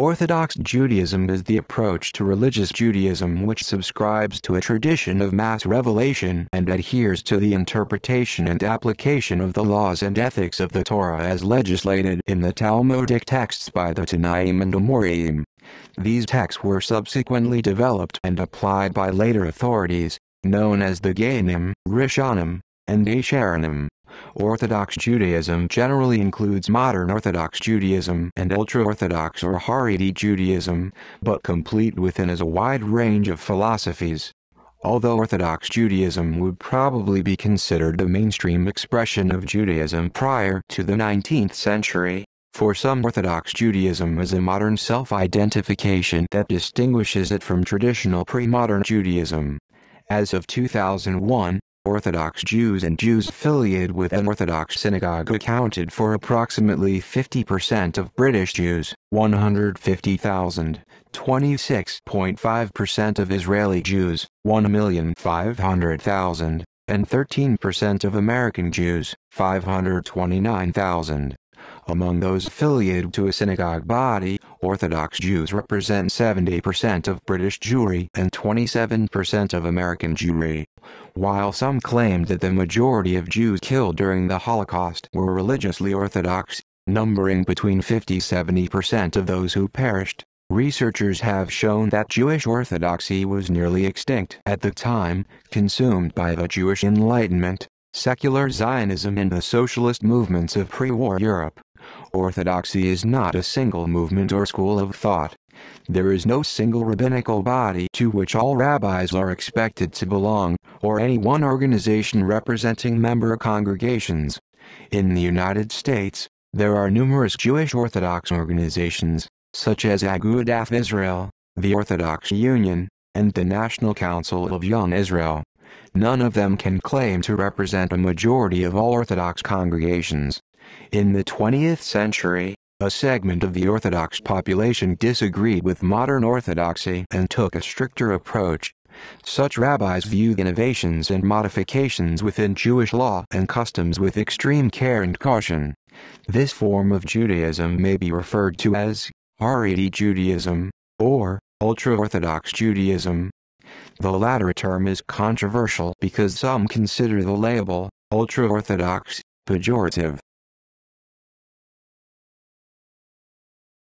Orthodox Judaism is the approach to religious Judaism which subscribes to a tradition of mass revelation and adheres to the interpretation and application of the laws and ethics of the Torah as legislated in the Talmudic texts by the Tanaim and Amoraim. These texts were subsequently developed and applied by later authorities, known as the Gaonim, Rishonim, and Acharonim. Orthodox Judaism generally includes modern Orthodox Judaism and ultra-Orthodox or Haredi Judaism, but complete within is a wide range of philosophies. Although Orthodox Judaism would probably be considered the mainstream expression of Judaism prior to the 19th century, for some Orthodox Judaism is a modern self-identification that distinguishes it from traditional pre-modern Judaism. As of 2001, Orthodox Jews and Jews affiliated with an Orthodox synagogue accounted for approximately 50% of British Jews, 150,000, 26.5% of Israeli Jews, 1,500,000, and 13% of American Jews, 529,000. Among those affiliated to a synagogue body, Orthodox Jews represent 70% of British Jewry and 27% of American Jewry. While some claimed that the majority of Jews killed during the Holocaust were religiously Orthodox, numbering between 50-70% of those who perished, researchers have shown that Jewish Orthodoxy was nearly extinct at the time, consumed by the Jewish Enlightenment, secular Zionism and the socialist movements of pre-war Europe. Orthodoxy is not a single movement or school of thought. There is no single rabbinical body to which all rabbis are expected to belong, or any one organization representing member congregations. In the United States, there are numerous Jewish Orthodox organizations, such as Agudath Israel, the Orthodox Union, and the National Council of Young Israel. None of them can claim to represent a majority of all Orthodox congregations. In the 20th century, a segment of the Orthodox population disagreed with modern Orthodoxy and took a stricter approach. Such rabbis viewed innovations and modifications within Jewish law and customs with extreme care and caution. This form of Judaism may be referred to as Haredi Judaism or ultra-Orthodox Judaism. The latter term is controversial because some consider the label ultra-Orthodox pejorative.